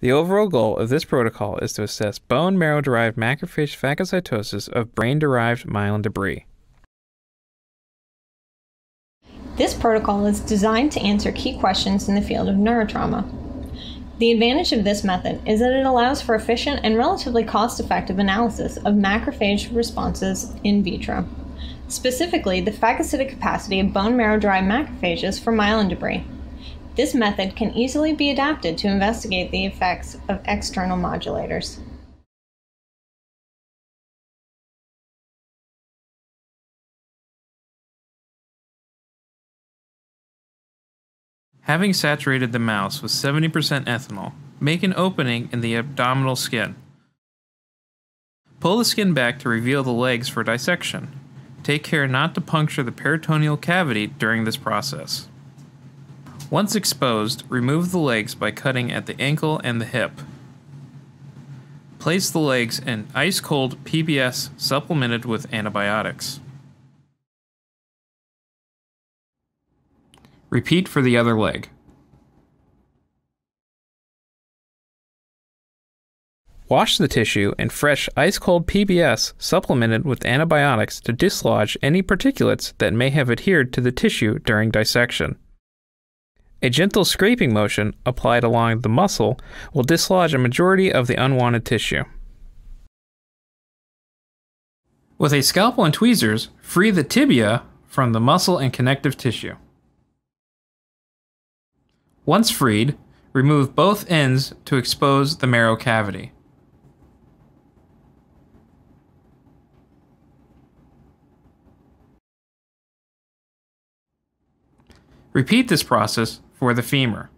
The overall goal of this protocol is to assess bone marrow derived macrophage phagocytosis of brain derived myelin debris. This protocol is designed to answer key questions in the field of neurotrauma. The advantage of this method is that it allows for efficient and relatively cost effective analysis of macrophage responses in vitro, specifically the phagocytic capacity of bone marrow derived macrophages for myelin debris. This method can easily be adapted to investigate the effects of external modulators. Having saturated the mouse with 70% ethanol, make an opening in the abdominal skin. Pull the skin back to reveal the legs for dissection. Take care not to puncture the peritoneal cavity during this process. Once exposed, remove the legs by cutting at the ankle and the hip. Place the legs in ice cold PBS supplemented with antibiotics. Repeat for the other leg. Wash the tissue in fresh ice cold PBS supplemented with antibiotics to dislodge any particulates that may have adhered to the tissue during dissection. A gentle scraping motion applied along the muscle will dislodge a majority of the unwanted tissue. With a scalpel and tweezers, free the tibia from the muscle and connective tissue. Once freed, remove both ends to expose the marrow cavity. Repeat this process for the femur.